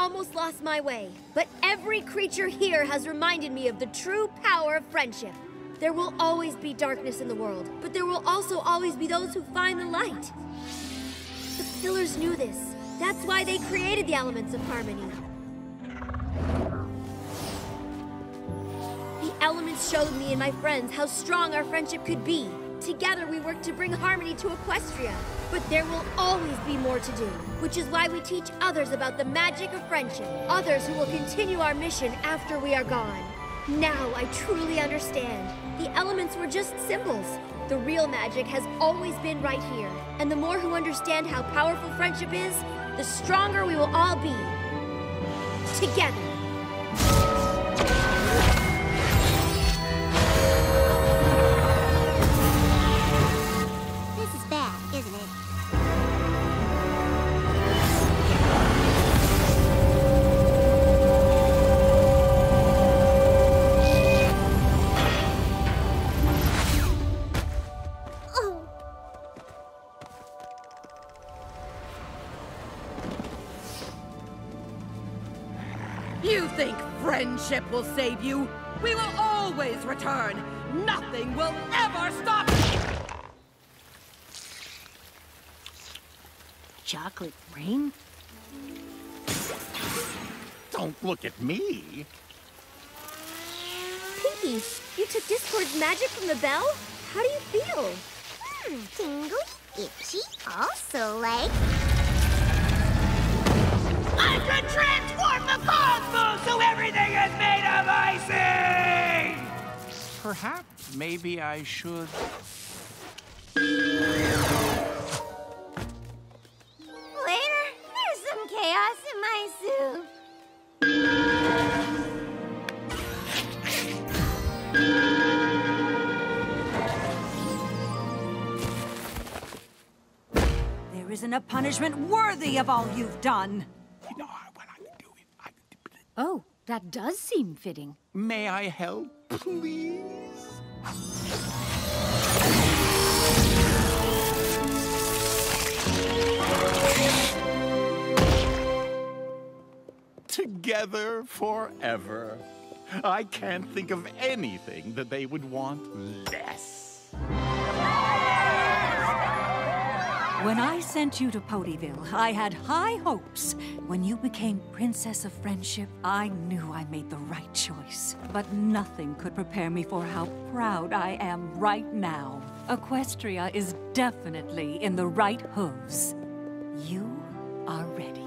almost lost my way, but every creature here has reminded me of the true power of friendship. There will always be darkness in the world, but there will also always be those who find the light. The pillars knew this. That's why they created the elements of harmony. The elements showed me and my friends how strong our friendship could be. Together we work to bring harmony to Equestria. But there will always be more to do, which is why we teach others about the magic of friendship. Others who will continue our mission after we are gone. Now I truly understand. The elements were just symbols. The real magic has always been right here. And the more who understand how powerful friendship is, the stronger we will all be. Together. You think friendship will save you? We will always return. Nothing will ever stop. Chocolate rain? Don't look at me. Pinkie, you took Discord's magic from the bell? How do you feel? hmm, tingly, itchy, also like. I can transform the cosmos so everything is made of icing! Perhaps maybe I should. Later, there's some chaos in my soup. There isn't a punishment worthy of all you've done. Oh, that does seem fitting. May I help, please? Together forever. I can't think of anything that they would want less. When I sent you to Ponyville, I had high hopes. When you became Princess of Friendship, I knew I made the right choice. But nothing could prepare me for how proud I am right now. Equestria is definitely in the right hooves. You are ready.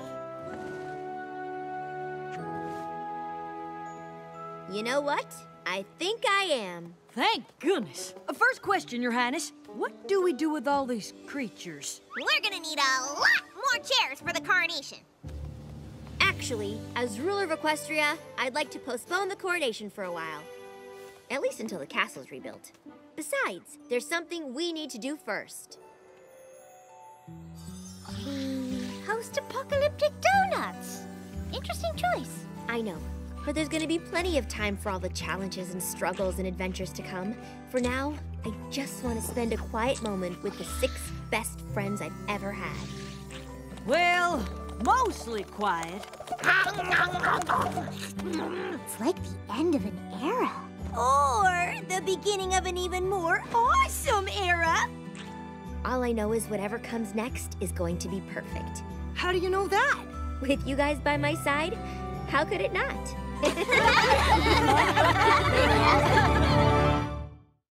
You know what? I think I am. Thank goodness. Uh, First question, Your Highness. What do we do with all these creatures? We're gonna need a lot more chairs for the coronation. Actually, as ruler of Equestria, I'd like to postpone the coronation for a while. At least until the castle's rebuilt. Besides, there's something we need to do first. Host apocalyptic donuts. Interesting choice. I know, but there's gonna be plenty of time for all the challenges and struggles and adventures to come. For now, I just want to spend a quiet moment with the six best friends I've ever had. Well, mostly quiet. It's like the end of an era. Or the beginning of an even more awesome era. All I know is whatever comes next is going to be perfect. How do you know that? With you guys by my side, how could it not? Hahaha. Iya.